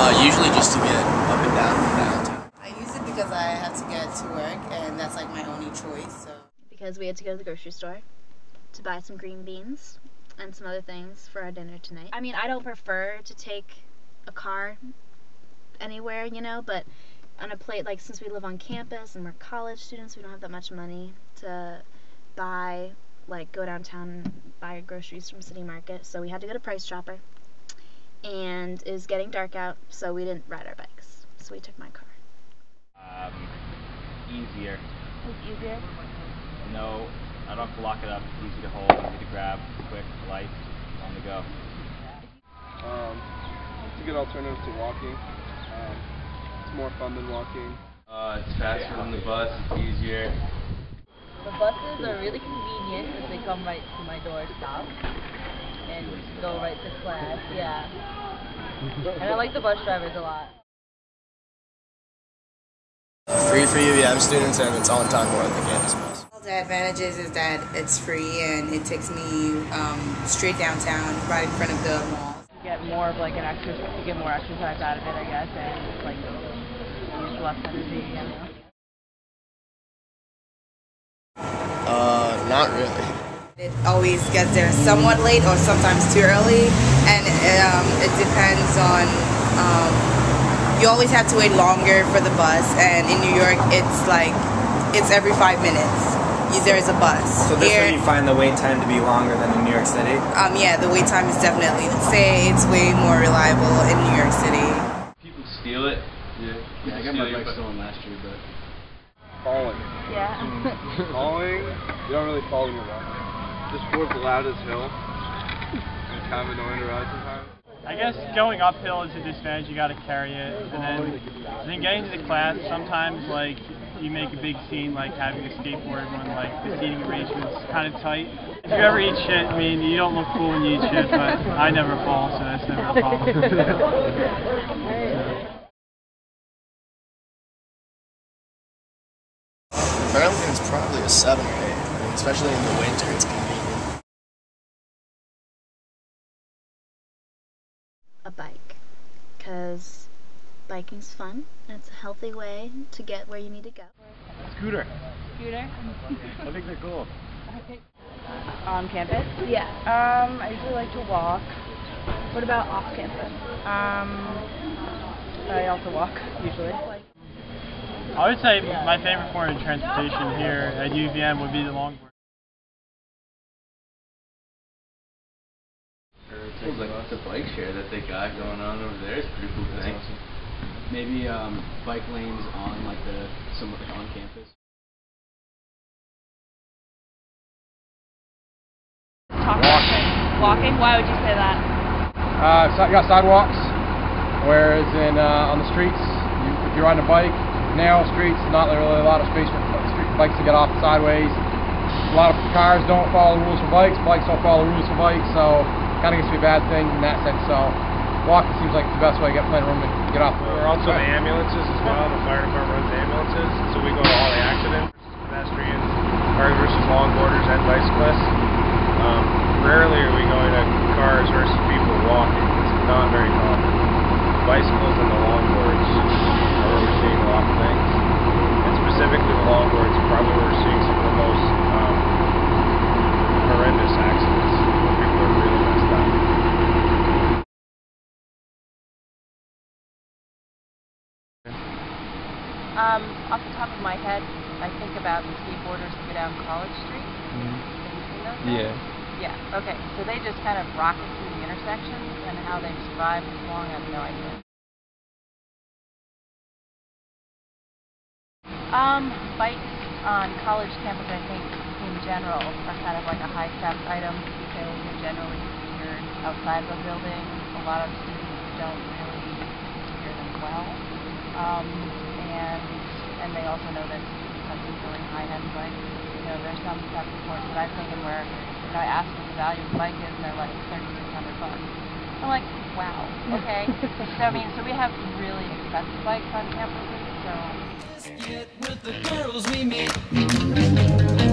Uh, usually just to get up and down from downtown. I use it because I have to get to work, and that's like my only choice. So because we had to go to the grocery store to buy some green beans and some other things for our dinner tonight. I mean, I don't prefer to take a car anywhere, you know, but on a plate, like since we live on campus and we're college students, we don't have that much money to buy, like go downtown and buy groceries from City Market. So we had to go to Price Chopper. And it was getting dark out, so we didn't ride our bikes. So we took my car. Um, easier. It was easier. No, I don't have to lock it up. It's easy to hold, easy to grab, quick, light, on the go. Um, it's a good alternative to walking. Um, it's more fun than walking. Uh, it's faster than the bus. It's easier. The buses are really convenient because they come right to my doorstep and go right to class. Yeah. And I like the bus drivers a lot. Free for UVM students and it's on time more than the campus bus. the advantages is that it's free and it takes me um, straight downtown, right in front of the mall. You get more of like an exercise, you get more exercise out of it, I guess, and it's like use less energy. You know? Uh, not really. It always gets there somewhat late or sometimes too early, and um, it depends on. Um, you always have to wait longer for the bus, and in New York, it's like it's every five minutes. You- There is a bus. So this Here, one you find the wait time to be longer than in New York City? um, yeah, the wait time is definitely. Let's say it's way more reliable in New York City. People steal it. Yeah. Yeah, I got my bike stolen last year, but Falling. Yeah. Falling, you don't really fall when you're walking. Just towards the loudest hill. It's kind of annoying to ride sometimes. I guess going uphill is a disadvantage. You got to carry it, and then and then getting to the class. Sometimes like you make a big scene, like having a skateboard when like the seating arrangement's kind of tight. If you ever eat shit, I mean you don't look cool when you eat shit, but I never fall, so that's never a problem. Burlington's probably a seven or eight. I mean, especially in the winter, it's convenient. a bike because biking's fun it's a healthy way to get where you need to go. Scooter. Scooter? I think they're cool. On campus? Yeah. Um, I usually like to walk. What about off campus? Um, I also walk usually. I would say my favorite form of transportation here at UVM would be the longboard. Seems like the bike share that they got going on over there is a pretty cool thing. Maybe um, bike lanes on like the some on campus. Walking. Walking? Why would you say that? Uh, so you got sidewalks, whereas in uh, on the streets, you, if you're on a bike, narrow streets, not really a lot of space for street bikes to get off sideways. A lot of cars don't follow the rules for bikes, bikes don't follow the rules for bikes, so kind of gets to be a bad thing in that sense. So walking seems like the best way to get plenty of room to get off. We're also the ambulances as well. The fire department runs the ambulances, so we go to all the accidents, pedestrians, cars versus longboarders, and bicyclists. Um, rarely are we going to cars versus people walking. It's not very common. Bicycles and the longboards are where we're seeing a lot of things. And specifically the longboards, are probably where we're seeing some of the most um, horrendous accidents. Where people are really messed up. Um, off the top of my head, I think about the skateboarders who go down College Street. Have you seen those? guys? Yeah. Yeah. Okay. So they just kind of rocket through the intersections, and how they've survived this long, I have no idea. Um, bikes on college campus, I think, in general, are kind of like a high step item because they're generally secured outside the building. A lot of students don't really secure them well. Um, and and they also know that these really high end bikes. You know, there's some test reports that I've taken where, you know, I ask what the value of the bike is and they're like thirty six hundred bucks. I'm like, wow, okay. so I mean, so we have some really expensive bikes on campuses, so with the girls we meet.